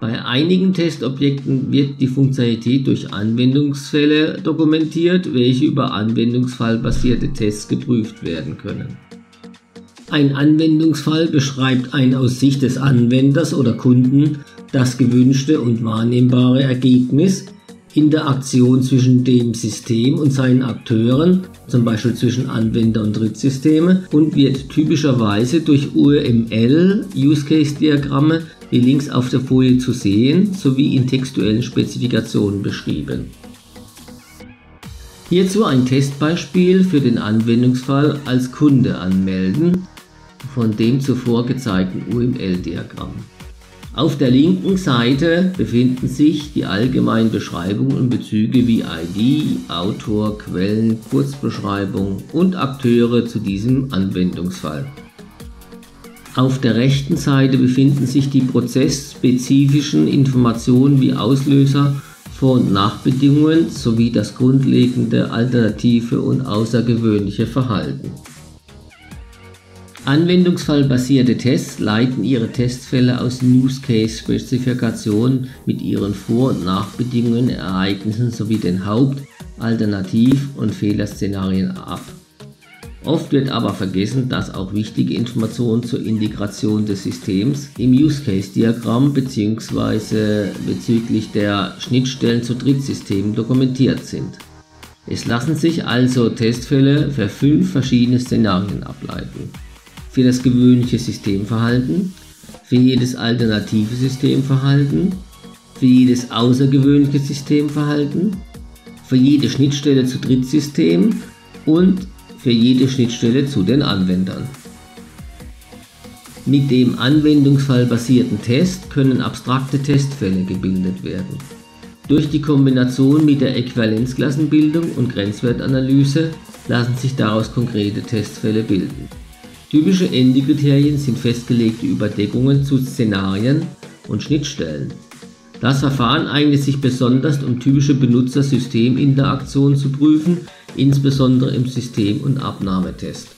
Bei einigen Testobjekten wird die Funktionalität durch Anwendungsfälle dokumentiert, welche über anwendungsfallbasierte Tests geprüft werden können. Ein Anwendungsfall beschreibt ein aus Sicht des Anwenders oder Kunden das gewünschte und wahrnehmbare Ergebnis Interaktion zwischen dem System und seinen Akteuren, zum Beispiel zwischen Anwender und Drittsysteme, und wird typischerweise durch UML Use Case Diagramme wie links auf der Folie zu sehen, sowie in textuellen Spezifikationen beschrieben. Hierzu ein Testbeispiel für den Anwendungsfall als Kunde anmelden von dem zuvor gezeigten UML-Diagramm. Auf der linken Seite befinden sich die allgemeinen Beschreibungen und Bezüge wie ID, Autor, Quellen, Kurzbeschreibung und Akteure zu diesem Anwendungsfall. Auf der rechten Seite befinden sich die prozessspezifischen Informationen wie Auslöser, Vor- und Nachbedingungen sowie das grundlegende alternative und außergewöhnliche Verhalten. Anwendungsfallbasierte Tests leiten ihre Testfälle aus Use Case Spezifikationen mit ihren Vor- und Nachbedingungen, Ereignissen sowie den Haupt-, Alternativ- und Fehlerszenarien ab. Oft wird aber vergessen, dass auch wichtige Informationen zur Integration des Systems im Use Case Diagramm bzw. bezüglich der Schnittstellen zu Drittsystemen dokumentiert sind. Es lassen sich also Testfälle für fünf verschiedene Szenarien ableiten für das gewöhnliche Systemverhalten, für jedes alternative Systemverhalten, für jedes außergewöhnliche Systemverhalten, für jede Schnittstelle zu Drittsystemen und für jede Schnittstelle zu den Anwendern. Mit dem anwendungsfallbasierten Test können abstrakte Testfälle gebildet werden. Durch die Kombination mit der Äquivalenzklassenbildung und Grenzwertanalyse lassen sich daraus konkrete Testfälle bilden. Typische Endkriterien sind festgelegte Überdeckungen zu Szenarien und Schnittstellen. Das Verfahren eignet sich besonders, um typische Benutzer-System-Interaktionen zu prüfen, insbesondere im System- und Abnahmetest